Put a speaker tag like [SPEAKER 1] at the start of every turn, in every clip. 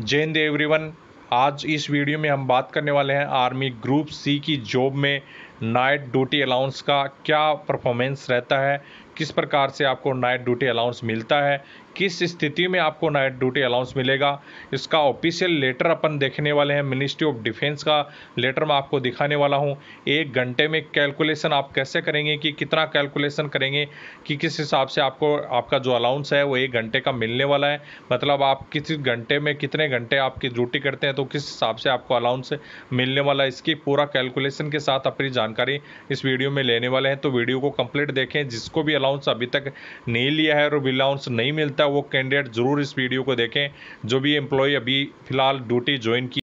[SPEAKER 1] जय दे एवरीवन। आज इस वीडियो में हम बात करने वाले हैं आर्मी ग्रुप सी की जॉब में नाइट ड्यूटी अलाउंस का क्या परफॉर्मेंस रहता है, किस प्रकार से आपको नाइट ड्यूटी अलाउंस मिलता है किस स्थिति में आपको नाइट ड्यूटी अलाउंस मिलेगा? इसका ऑफिशियल लेटर अपन देखने वाले हैं। मिनिस्ट्री ऑफ़ डिफेंस का लेटर मैं आपको दिखाने वाला हूँ। एक घंटे में कैलकुलेशन आप कैसे करेंगे? कि कितना कैलकुलेशन करेंगे? कि किस हिसाब से आपको, आपका जो अलाउंस है वो एक घंटे का मिलने वाला है? मतलब आप किस घंटे में कितने घंटे आपकी ड्यूटी करते हैं? तो किस हिसाब से आपको अलाउंस मिलने वाला है? इसकी पूरा कैलकुलेशन के साथ अपनी जानकारी इस वीडियो में लेने वाले हैं। तो वीडियो को कंप्लीट देखें। जिसको भी अलाउंस अभी तक नहीं लिया है और अलाउंस नहीं मिलता वो कैंडिडेट ज़रूर इस वीडियो को देखें, जो भी एम्प्लॉय अभी फ़िलहाल ड्यूटी ज्वाइन की।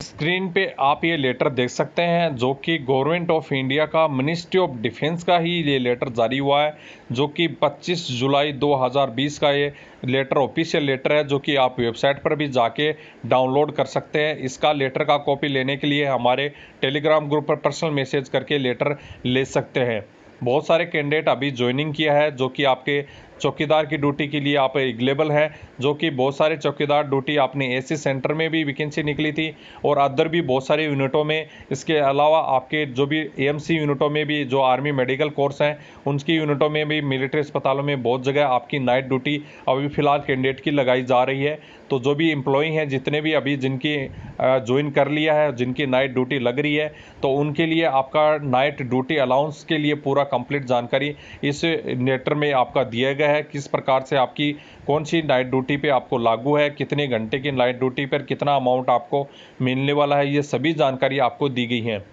[SPEAKER 1] स्क्रीन पे आप ये लेटर देख सकते हैं, जो कि गवर्नमेंट ऑफ़ इंडिया का मिनिस्ट्री ऑफ़ डिफेंस का ही ये लेटर जारी हुआ है, जो कि 25 जुलाई 2020 का ये लेटर ऑफिशियल लेटर है, जो कि आप वेबसाइट पर भी जाके डाउनलोड कर सकते हैं। इसका लेटर का कॉपी लेने के लिए हमारे टेलीग्राम ग्रुप पर पर्सनल मैसेज करके लेटर ले सकते हैं। बहुत सारे कैंडिडेट अभी ज्वाइनिंग किया है, जो कि आपके चौकीदार की ड्यूटी के लिए आप एग्लेबल हैं, जो कि बहुत सारे चौकीदार ड्यूटी आपने एसी सेंटर में भी वैकेंसी निकली थी और अदर भी बहुत सारे यूनिटों में। इसके अलावा आपके जो भी एएमसी यूनिटों में भी जो आर्मी मेडिकल कोर्स हैं, उनकी यूनिटों में भी मिलिट्री अस्पतालों में बहुत जगह आपकी नाइट ड्यूटी अभी फ़िलहाल कैंडिडेट की लगाई जा रही है। तो जो भी एम्प्लॉई हैं, जितने भी अभी जिनकी ज्वाइन कर लिया है, जिनकी नाइट ड्यूटी लग रही है तो उनके लिए आपका नाइट ड्यूटी अलाउंस के लिए पूरा कंप्लीट जानकारी इस लेटर में आपका दिया गया है, किस प्रकार से आपकी कौन सी नाइट ड्यूटी पे आपको लागू है, कितने घंटे की नाइट ड्यूटी पर कितना अमाउंट आपको मिलने वाला है, ये सभी जानकारी आपको दी गई है।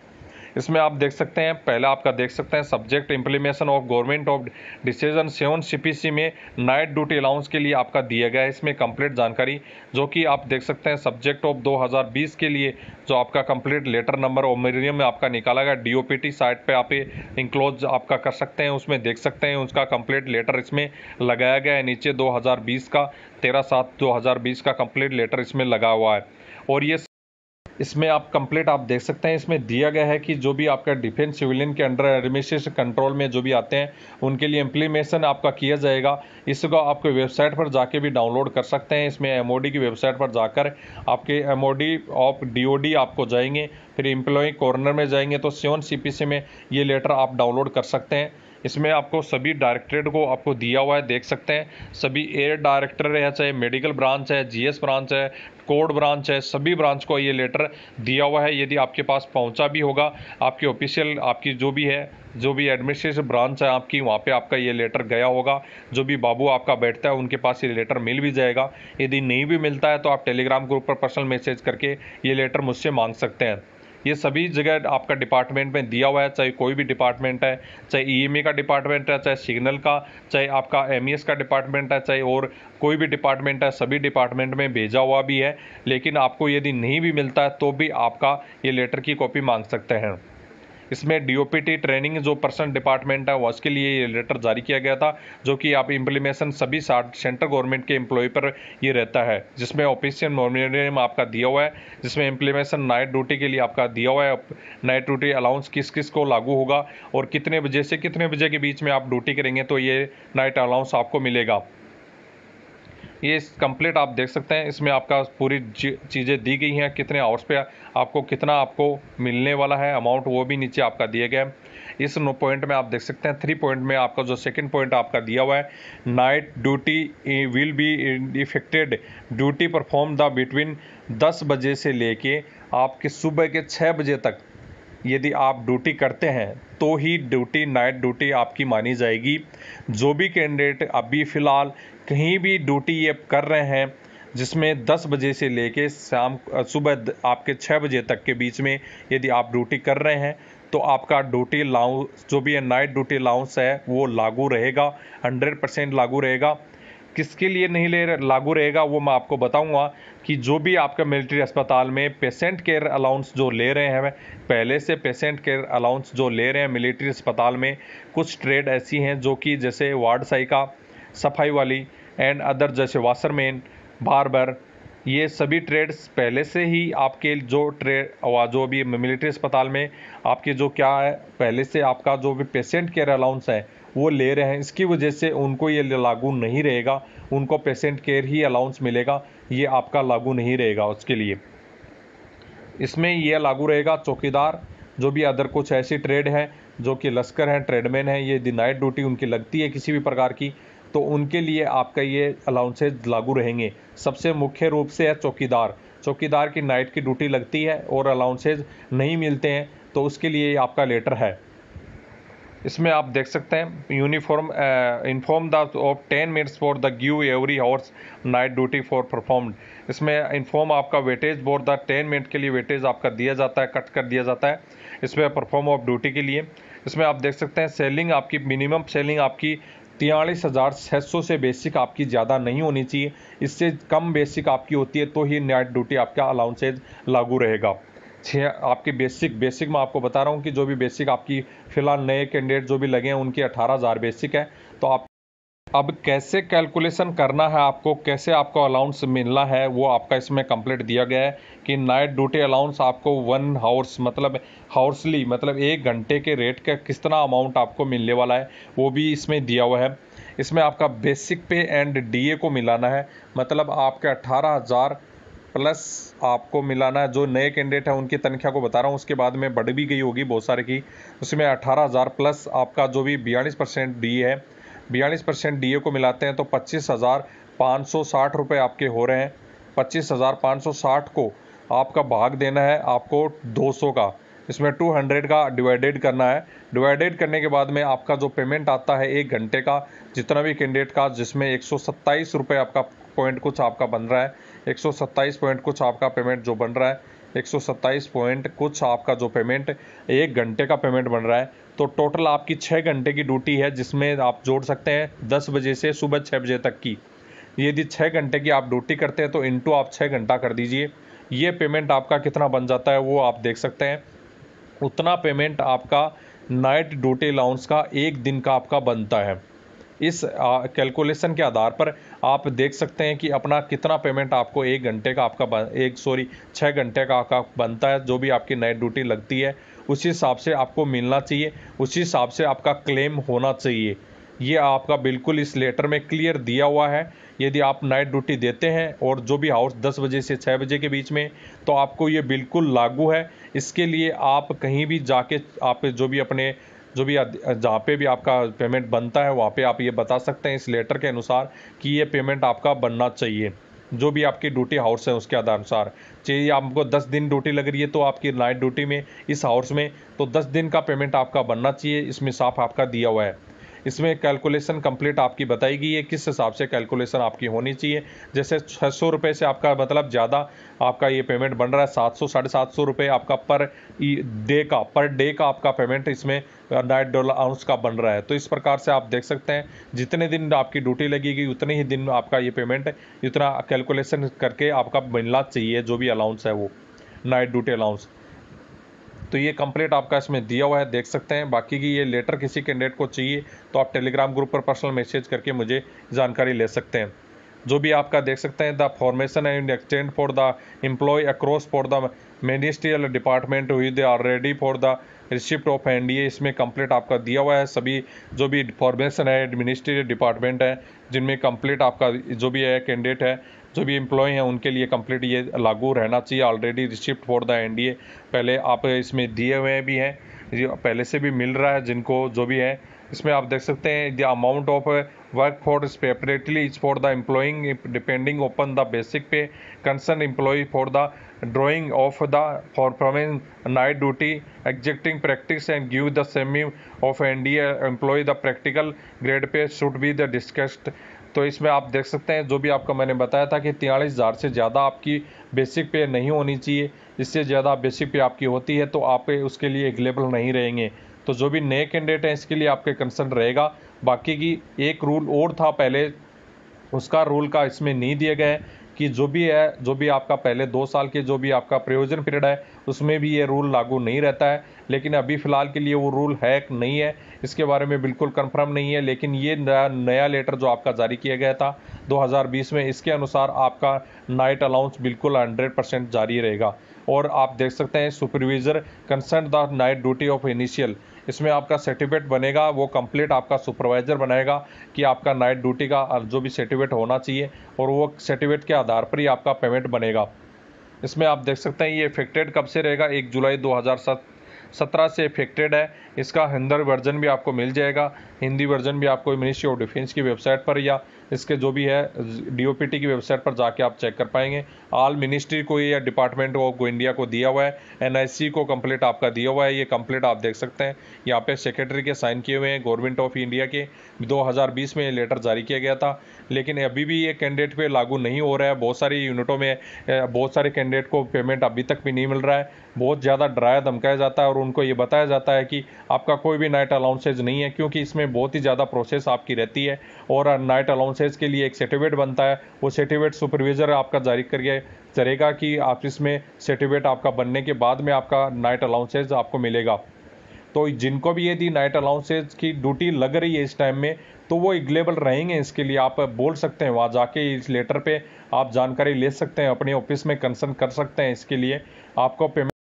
[SPEAKER 1] इसमें आप देख सकते हैं, पहला आपका देख सकते हैं subject implementation of government of decision seven CPC में नाइट ड्यूटी अलाउंस के लिए आपका दिया गया है। इसमें कंप्लीट जानकारी जो कि आप देख सकते हैं सब्जेक्ट ऑफ़ 2020 के लिए जो आपका कंप्लीट लेटर नंबर ओमेरियम में आपका निकाला गया। डीओपीटी साइट पे आप इंक्लोज आपका कर सकते हैं, उसमें देख सकते हैं, उसका कंप्लीट लेटर इसमें लगाया गया है। नीचे 2020 का, तेरह सात 2020 का कंप्लीट लेटर इसमें लगा हुआ है। और ये इसमें आप कंप्लीट आप देख सकते हैं। इसमें दिया गया है कि जो भी आपका डिफेंस सिविलियन के अंडर एडमिनिस्ट्रेशन कंट्रोल में जो भी आते हैं, उनके लिए इम्प्लीमेशन आपका किया जाएगा। इसको आपके वेबसाइट पर जाके भी डाउनलोड कर सकते हैं। इसमें एमओडी की वेबसाइट पर जाकर आपके एमओडी ऑफ़ डी आपको जाएँगे। फिर एम्प्लॉय कॉर्नर में जाएँगे तो सेवन सी में ये लेटर आप डाउनलोड कर सकते हैं। इसमें आपको सभी डायरेक्टरेट को आपको दिया हुआ है, देख सकते हैं। सभी एयर डायरेक्टर है चाहे मेडिकल ब्रांच है जीएस ब्रांच है, कोड ब्रांच है, सभी ब्रांच को ये लेटर दिया हुआ है। यदि आपके पास पहुँचा भी होगा, आपकी ऑफिशियल, आपकी जो भी है, जो भी एडमिनिस्ट्रेटिव ब्रांच है आपकी, वहाँ पे आपका ये लेटर गया होगा। जो भी बाबू आपका बैठता है, उनके पास ये लेटर मिल भी जाएगा। यदि नहीं भी मिलता है तो आप टेलीग्राम ग्रुप पर पर्सनल मैसेज करके ये लेटर मुझसे मांग सकते हैं। ये सभी जगह आपका डिपार्टमेंट में दिया हुआ है, चाहे कोई भी डिपार्टमेंट है, चाहे ईएमए का डिपार्टमेंट है, चाहे सिग्नल का, चाहे आपका एमईएस का डिपार्टमेंट है, चाहे और कोई भी डिपार्टमेंट है, सभी डिपार्टमेंट में भेजा हुआ भी है। लेकिन आपको यदि नहीं भी मिलता है तो भी आपका ये लेटर की कॉपी मांग सकते हैं। इसमें डीओपीटी ट्रेनिंग जो पर्सन डिपार्टमेंट है उसके लिए ये लेटर जारी किया गया था, जो कि आप इम्प्लीमेशन सभी सेंट्रल गवर्नमेंट के एम्प्लॉय पर ये रहता है, जिसमें ऑफिशियल मोमिनियम आपका दिया हुआ है, जिसमें इम्प्लीमेशन नाइट ड्यूटी के लिए आपका दिया हुआ है नाइट ड्यूटी अलाउंस किस किस को लागू होगा, और कितने बजे से कितने बजे के बीच में आप ड्यूटी करेंगे तो ये नाइट अलाउंस आपको मिलेगा। ये कंप्लीट आप देख सकते हैं। इसमें आपका पूरी चीज़ें दी गई हैं, कितने आवर्स पे आपको, कितना आपको मिलने वाला है अमाउंट वो भी नीचे आपका दिया गया है। इस पॉइंट में आप देख सकते हैं थ्री पॉइंट में आपका जो सेकंड पॉइंट आपका दिया हुआ है night duty will be effected duty perform the between 10 बजे से लेके आपके सुबह के छः बजे तक यदि आप ड्यूटी करते हैं तो ही ड्यूटी, नाइट ड्यूटी आपकी मानी जाएगी। जो भी कैंडिडेट अभी फ़िलहाल कहीं भी ड्यूटी ये कर रहे हैं, जिसमें 10 बजे से लेके शाम, सुबह आपके 6 बजे तक के बीच में यदि आप ड्यूटी कर रहे हैं तो आपका ड्यूटी अलाउंस जो भी है, नाइट ड्यूटी अलाउंस है, वो लागू रहेगा 100 परसेंट लागू रहेगा। किसके लिए नहीं ले लागू रहेगा वो मैं आपको बताऊँगा कि जो भी आपका मिलिट्री अस्पताल में पेशेंट केयर अलाउंस जो ले रहे हैं, पहले से पेशेंट केयर अलाउंस जो ले रहे हैं मिलिट्री अस्पताल में, कुछ ट्रेड ऐसी हैं जो कि जैसे वार्ड साई का, सफ़ाई वाली एंड अदर जैसे वाशरमैन बारबर ये सभी ट्रेड्स पहले से ही आपके जो ट्रेड जो भी मिलिट्री अस्पताल में आपके जो क्या है, पहले से आपका जो भी पेशेंट केयर अलाउंस है वो ले रहे हैं। इसकी वजह से उनको ये लागू नहीं रहेगा। उनको पेशेंट केयर ही अलाउंस मिलेगा। ये आपका लागू नहीं रहेगा उसके लिए। इसमें यह लागू रहेगा चौकीदार, जो भी अदर कुछ ऐसी ट्रेड है, जो कि लश्कर हैं ट्रेडमैन हैं, ये दी नाइट ड्यूटी उनकी लगती है किसी भी प्रकार की तो उनके लिए आपका ये अलाउंसेज लागू रहेंगे। सबसे मुख्य रूप से है चौकीदार। चौकीदार की नाइट की ड्यूटी लगती है और अलाउंसेज नहीं मिलते हैं तो उसके लिए आपका लेटर है। इसमें आप देख सकते हैं uniform inform the of ten minutes for the give every hours night duty for performed इसमें इन्फॉर्म आपका weightage for the ten minute के लिए वेटेज आपका दिया जाता है कट कर दिया जाता है, इसमें परफॉर्म ऑफ़ ड्यूटी के लिए। इसमें आप देख सकते हैं सेलिंग आपकी मिनिमम सेलिंग आपकी तियालीस हज़ार छः सौ से बेसिक आपकी ज़्यादा नहीं होनी चाहिए। इससे कम बेसिक आपकी होती है तो ही नाइट ड्यूटी आपका अलाउंसेज लागू रहेगा। छः आपकी बेसिक बेसिक मैं आपको बता रहा हूँ कि जो भी बेसिक आपकी फ़िलहाल नए कैंडिडेट जो भी लगे हैं, उनकी अठारह हज़ार बेसिक है। तो आप, अब कैसे कैलकुलेशन करना है आपको, कैसे आपको अलाउंस मिलना है, वो आपका इसमें कंप्लीट दिया गया है कि नाइट ड्यूटी अलाउंस आपको वन हाउस मतलब हाउसली मतलब एक घंटे के रेट का कितना अमाउंट आपको मिलने वाला है, वो भी इसमें दिया हुआ है। इसमें आपका बेसिक पे एंड डीए को मिलाना है मतलब आपके अट्ठारह हज़ार प्लस आपको मिलाना जो नए कैंडिडेट हैं, उनकी तनख्वाह को बता रहा हूँ, उसके बाद में बढ़ भी गई होगी बहुत सारे की। उसमें अठारह हज़ार प्लस आपका जो भी बयालीस परसेंट डी है, बयालीस परसेंट डी को मिलाते हैं तो पच्चीस हज़ार पाँच सौ साठ रुपये आपके हो रहे हैं। पच्चीस हज़ार पाँच सौ साठ को आपका भाग देना है आपको दो सौ का। इसमें टू हंड्रेड का डिवाइडेड करना है। डिवाइडेड करने के बाद में आपका जो पेमेंट आता है एक घंटे का, जितना भी कैंडिडेट का, जिसमें एक सौ आपका पॉइंट कुछ आपका बन रहा है एक सौ सत्ताईस पॉइंट कुछ आपका पेमेंट जो बन रहा है, एक सौ सत्ताईस पॉइंट कुछ आपका जो पेमेंट, एक घंटे का पेमेंट बन रहा है। तो टोटल आपकी छः घंटे की ड्यूटी है, जिसमें आप जोड़ सकते हैं दस बजे से सुबह छः बजे तक की। यदि छः घंटे की आप ड्यूटी करते हैं तो इंटू आप छः घंटा कर दीजिए। ये पेमेंट आपका कितना बन जाता है, वो आप देख सकते हैं। उतना पेमेंट आपका नाइट ड्यूटी अलाउंस का एक दिन का आपका बनता है। इस कैलकुलेशन के आधार पर आप देख सकते हैं कि अपना कितना पेमेंट आपको एक घंटे का आपका एक सॉरी छः घंटे का आपका बनता है, जो भी आपकी नाइट ड्यूटी लगती है, उसी हिसाब से आपको मिलना चाहिए, उसी हिसाब से आपका क्लेम होना चाहिए। ये आपका बिल्कुल इस लेटर में क्लियर दिया हुआ है। यदि आप नाइट ड्यूटी देते हैं और जो भी हाउस 10 बजे से 6 बजे के बीच में तो आपको ये बिल्कुल लागू है। इसके लिए आप कहीं भी जाके आप जो भी अपने जो भी जहाँ पे भी आपका पेमेंट बनता है, वहाँ पे आप ये बता सकते हैं इस लेटर के अनुसार कि ये पेमेंट आपका बनना चाहिए। जो भी आपकी ड्यूटी हाउस है उसके आधार अनुसार चाहिए आपको 10 दिन ड्यूटी लग रही है तो आपकी नाइट ड्यूटी में, इस हाउस में तो 10 दिन का पेमेंट आपका बनना चाहिए। इसमें साफ़ आपका दिया हुआ है। इसमें कैलकुलेशन कंप्लीट आपकी बताई गई है, किस हिसाब से कैलकुलेशन आपकी होनी चाहिए। जैसे छः सौ रुपये से आपका मतलब ज़्यादा आपका ये पेमेंट बन रहा है, सात सौ, साढ़े सात सौ रुपये आपका पर डे का, पर डे का आपका पेमेंट इसमें नाइट डॉलर आउंस का बन रहा है। तो इस प्रकार से आप देख सकते हैं, जितने दिन आपकी ड्यूटी लगेगी, उतने ही दिन आपका ये पेमेंट इतना कैलकुलेशन करके आपका मिलना चाहिए, जो भी अलाउंस है वो, नाइट ड्यूटी अलाउंस तो ये कंप्लीट आपका इसमें दिया हुआ है, देख सकते हैं। बाकी की ये लेटर किसी कैंडिडेट को चाहिए तो आप टेलीग्राम ग्रुप पर पर्सनल मैसेज करके मुझे जानकारी ले सकते हैं। जो भी आपका देख सकते हैं the formation and extend for the employ across for the ministerial department हुई they are ready for the receipt of NDA इसमें कंप्लीट आपका दिया हुआ है। सभी जो भी फॉर्मेशन है एडमिनिस्ट्रेटिव डिपार्टमेंट है, जिनमें कंप्लीट आपका जो भी है कैंडिडेट है जो भी एम्प्लॉय हैं, उनके लिए कंप्लीट ये लागू रहना चाहिए। Already receipt for the NDA पहले आप इसमें दिए हुए भी हैं पहले से भी मिल रहा है, जिनको जो भी है, इसमें आप देख सकते हैं the amount of work for separately is for the employing depending open the basic pay concern employ for the drawing of the for performing night duty exacting practice and give the semi of NDA employ the practical grade pay should be the discussed तो इसमें आप देख सकते हैं, जो भी आपका मैंने बताया था कि तियालीस हज़ार से ज़्यादा आपकी बेसिक पे नहीं होनी चाहिए। इससे ज़्यादा बेसिक पे आपकी होती है तो आप उसके लिए एग्लेबल नहीं रहेंगे। तो जो भी नए कैंडिडेट हैं, इसके लिए आपके कंसर्न रहेगा। बाकी की एक रूल और था पहले, उसका रूल का इसमें नहीं दिया गया है कि जो भी है, जो भी आपका पहले दो साल के जो भी आपका प्रयोजन पीरियड है, उसमें भी ये रूल लागू नहीं रहता है। लेकिन अभी फ़िलहाल के लिए वो रूल है नहीं है। इसके बारे में बिल्कुल कंफर्म नहीं है, लेकिन ये नया नया लेटर जो आपका जारी किया गया था 2020 में, इसके अनुसार आपका नाइट अलाउंस बिल्कुल 100 परसेंट जारी रहेगा। और आप देख सकते हैं supervisor concern the night duty of initial इसमें आपका सर्टिफिकेट बनेगा, वो कंप्लीट आपका सुपरवाइज़र बनाएगा कि आपका नाइट ड्यूटी का जो भी सर्टिफिकेट होना चाहिए, और वो सर्टिफिकेट के आधार पर ही आपका पेमेंट बनेगा। इसमें आप देख सकते हैं, ये इफेक्टेड कब से रहेगा? एक जुलाई 2017 से इफेक्टेड है। इसका हिंदी वर्जन भी आपको मिल जाएगा। हिंदी वर्जन भी आपको मिनिस्ट्री ऑफ़ डिफेंस की वेबसाइट पर या इसके जो भी है डीओपीटी की वेबसाइट पर जाके आप चेक कर पाएँगे। आल मिनिस्ट्री को या डिपार्टमेंट ऑफ़ इंडिया को दिया हुआ है। एनआईसी को कंप्लीट आपका दिया हुआ है। ये कंप्लीट आप देख सकते हैं। यहाँ पे सेक्रेटरी के साइन किए हुए हैं गवर्नमेंट ऑफ़ इंडिया के। 2020 में ये लेटर जारी किया गया था। लेकिन अभी भी ये कैंडिडेट पे लागू नहीं हो रहा है। बहुत सारी यूनिटों में बहुत सारे कैंडिडेट को पेमेंट अभी तक भी नहीं मिल रहा है। बहुत ज़्यादा डराया धमकाया जाता है और उनको ये बताया जाता है कि आपका कोई भी नाइट अलाउंसेज नहीं है, क्योंकि इसमें बहुत ही ज़्यादा प्रोसेस आपकी रहती है। और नाइट अलाउंसेज के लिए एक सर्टिफिकेट बनता है। वो सर्टिफिकेट सुपरवाइज़र आपका जारी करके करेगा कि आप इसमें सर्टिफिकेट आपका बनने के बाद में आपका नाइट अलाउंसेज आपको मिलेगा। तो जिनको भी यदि नाइट अलाउंसेज की ड्यूटी लग रही है इस टाइम में तो वो इग्लेबल रहेंगे इसके लिए। आप बोल सकते हैं, वहाँ जाके इस लेटर पे आप जानकारी ले सकते हैं, अपने ऑफ़िस में कंसर्न कर सकते हैं इसके लिए। आपको पेमेंट